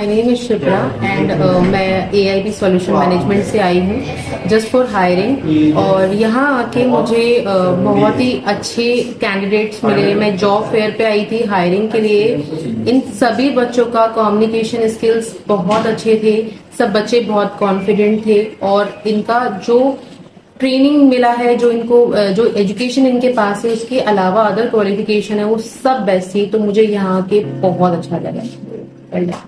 My name is Shipra and मैं A I B solution management से आई हूँ जस्ट फॉर हायरिंग और यहाँ आके मुझे uh, बहुत ही अच्छे कैंडिडेट्स मिले। मैं जॉब फेयर पे आई थी हायरिंग के लिए। इन सभी बच्चों का कम्युनिकेशन स्किल्स बहुत अच्छे थे। सब बच्चे बहुत कॉन्फिडेंट थे। और इनका जो ट्रेनिंग मिला है जो इनको uh, जो एजुकेशन इनके पास है उसके अलावा अदर क्वालिफिकेशन है वो सब बेस्ट थी तो मुझे यहाँ के बहुत अच्छा लगा।